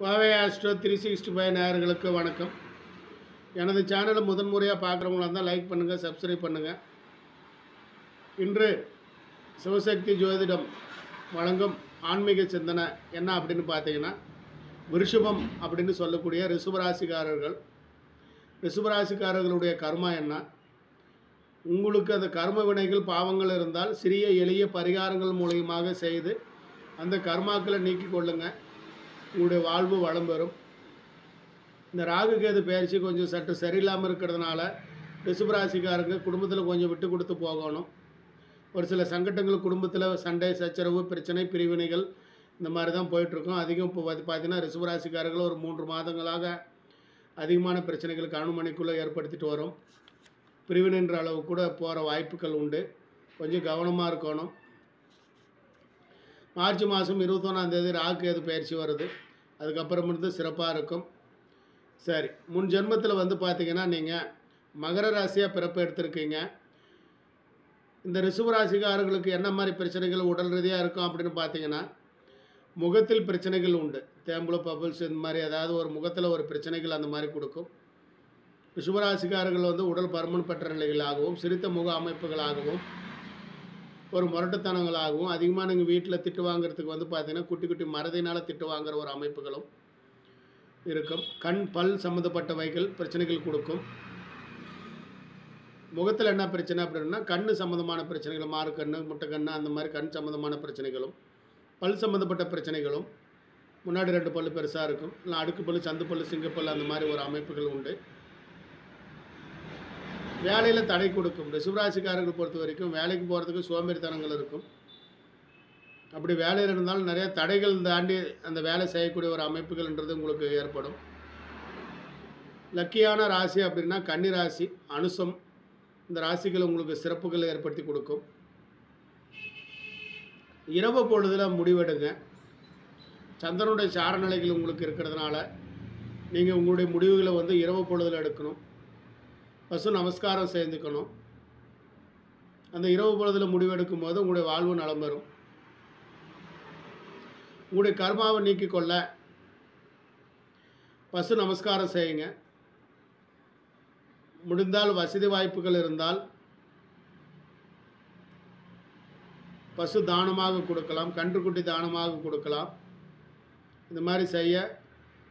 Kovai astro three sixty five நேயர்களுக்கு வணக்கம். எனது சேனலை முதன்முறையாக பார்க்குறவங்களா இருந்தால் லைக் பண்ணுங்கள் சப்ஸ்கிரைப் பண்ணுங்கள் இன்று சிவசக்தி ஜோதிடம் வழங்கும் ஆன்மீக சிந்தனை என்ன அப்படின்னு பார்த்தீங்கன்னா விருஷபம் அப்படின்னு சொல்லக்கூடிய ரிஷபராசிக்காரர்கள். ரிஷபராசிக்காரர்களுடைய கர்மா என்ன? உங்களுக்கு அந்த கர்ம வினைகள் பாவங்கள் இருந்தால் சிறிய எளிய பரிகாரங்கள் மூலியமாக செய்து அந்த கர்மாக்களை நீக்கிக் கொள்ளுங்கள் உங்களுடைய வாழ்வு வளம் பெறும். இந்த ராகு கேது பயிற்சி கொஞ்சம் சற்று சரியில்லாமல் இருக்கிறதுனால ரிசுபராசிக்காரங்க குடும்பத்தில் கொஞ்சம் விட்டு கொடுத்து போகணும். ஒரு சில சங்கடங்கள் குடும்பத்தில் சண்டை சச்சரவு பிரச்சனை பிரிவினைகள் இந்த மாதிரி தான் போயிட்டுருக்கோம். அதிகம் இப்போ பார்த்து பார்த்தீங்கன்னா ரிசுபராசிக்காரர்கள் ஒரு மூன்று மாதங்களாக அதிகமான பிரச்சனைகள் கணுமணிக்குள்ளே ஏற்படுத்திட்டு வரும். பிரிவினைன்ற அளவு கூட போகிற வாய்ப்புகள் உண்டு. கொஞ்சம் கவனமாக இருக்கணும். மார்ச் மாதம் இருபத்தொன்னாந்தேதி ராகு எது பயிற்சி வருது. அதுக்கப்புறம் இருந்து சிறப்பாக இருக்கும். சரி முன் ஜென்மத்தில் வந்து பார்த்தீங்கன்னா நீங்கள் மகர ராசியாக பிறப்பு எடுத்திருக்கீங்க. இந்த ரிசுவராசிக்காரர்களுக்கு என்ன மாதிரி பிரச்சனைகள் உடல் ரீதியாக இருக்கும் அப்படின்னு பார்த்தீங்கன்னா முகத்தில் பிரச்சனைகள் உண்டு. தேம்புல பபுள்ஸ் இந்த மாதிரி ஏதாவது ஒரு முகத்தில் ஒரு பிரச்சனைகள் அந்த மாதிரி கொடுக்கும். ரிஷபராசிக்காரர்கள் வந்து உடல் பருமன் பெற்ற நிலைகளாகவும் சிரித்த முக அமைப்புகளாகவும் ஒரு முரட்டுத்தனங்களாகவும் அதிகமாக நீங்கள் வீட்டில் திட்டு வாங்குறதுக்கு வந்து பார்த்தீங்கன்னா குட்டி குட்டி மறதினால் திட்டு வாங்குற ஒரு அமைப்புகளும் இருக்கும். கண் பல் சம்மந்தப்பட்ட வைகள் பிரச்சனைகள் கொடுக்கும். முகத்தில் என்ன பிரச்சனை அப்படின்னா கண் சம்மந்தமான பிரச்சனைகள் மாறு கண் முட்டை கண் அந்த மாதிரி கண் சம்மந்தமான பிரச்சனைகளும் பல் சம்மந்தப்பட்ட பிரச்சனைகளும் முன்னாடி ரெண்டு பல் பெருசாக இருக்கும். இல்லை அடுக்கு பல் சந்து பல் சிங்கப்பல் அந்த மாதிரி ஒரு அமைப்புகள் உண்டு. வேலையில் தடை கொடுக்கும். ரிஷபராசிக்காரர்கள் பொறுத்த வரைக்கும் வேலைக்கு போகிறதுக்கு சோம்பேறித்தனங்கள் இருக்கும். அப்படி வேலையில் இருந்தாலும் நிறைய தடைகள் தாண்டி அந்த வேலை செய்யக்கூடிய ஒரு அமைப்புகள்ன்றது உங்களுக்கு ஏற்படும். லக்கியான ராசி அப்படின்னா கன்னி ராசி அனுசம். இந்த ராசிகள் உங்களுக்கு சிறப்புகளை ஏற்படுத்தி கொடுக்கும். இரவு பொழுதில் முடிவெடுங்க. சந்திரனுடைய சாரநிலைகள் உங்களுக்கு இருக்கிறதுனால நீங்கள் உங்களுடைய முடிவுகளை வந்து இரவு பொழுதில் எடுக்கணும். பசு நமஸ்காரம் சேர்ந்துக்கணும். அந்த இரவு பொழுதில் முடிவெடுக்கும் போது உங்களுடைய வாழ்வு நலம் பெறும். உங்களுடைய கர்மாவை நீக்கிக்கொள்ள பசு நமஸ்காரம் செய்யுங்க. முடிந்தால் வசதி வாய்ப்புகள் இருந்தால் பசு தானமாக கொடுக்கலாம் கன்றுக்குட்டி தானமாக கொடுக்கலாம். இந்த மாதிரி செய்ய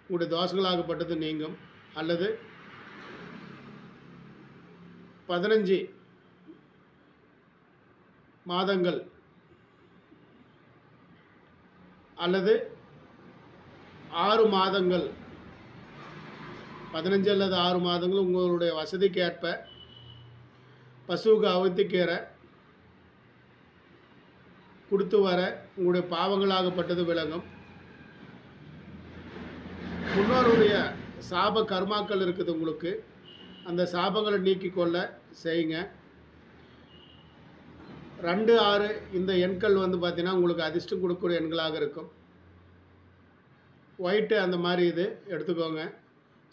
உங்களுடைய தோஷங்களாகப்பட்டது நீங்கும். அல்லது பதினஞ்சு மாதங்கள் அல்லது ஆறு மாதங்கள். பதினஞ்சு அல்லது ஆறு மாதங்கள் உங்களுடைய வசதிக்கு ஏற்ப பசுவுக்கு அவித்துக்கீரை கொடுத்து வர உங்களுடைய பாவங்களாகப்பட்டது விளங்கும். முன்னோருடைய சாப கர்மாக்கள் இருக்குது உங்களுக்கு. அந்த சாபங்களை நீக்கிக்கொள்ள செய்யுங்க. ரெண்டு ஆறு இந்த எண்கள் வந்து பார்த்தீங்கன்னா உங்களுக்கு அதிர்ஷ்டம் கொடுக்கக்கூடிய எண்களாக இருக்கும். ஒயிட்டு அந்த மாதிரி இது எடுத்துக்கோங்க.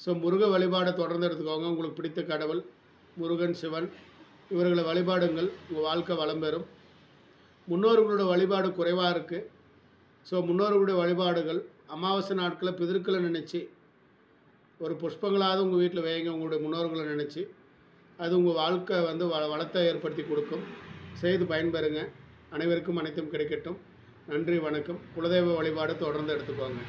ஸோ முருக வழிபாடை தொடர்ந்து எடுத்துக்கோங்க. உங்களுக்கு பிடித்த கடவுள் முருகன் சிவன் இவர்களை வழிபாடுங்கள். உங்கள் வாழ்க்கை வளம் பெறும். முன்னோர்களோட வழிபாடு குறைவாக இருக்குது ஸோ முன்னோர்களுடைய வழிபாடுகள் அமாவாசை நாட்களில் பிதற்களை நினச்சி ஒரு புஷ்பங்களாவது உங்கள் வீட்டில் வைங்க உங்களுடைய முன்னோர்களை நினச்சி. அது உங்கள் வாழ்க்கை வந்து வ வளத்தை ஏற்படுத்தி கொடுக்கும். செய்து பயன்பெறுங்க. அனைவருக்கும் அனைத்தும் கிடைக்கட்டும். நன்றி வணக்கம். குலதெய்வ வழிபாடு தொடர்ந்து எடுத்துக்கோங்க.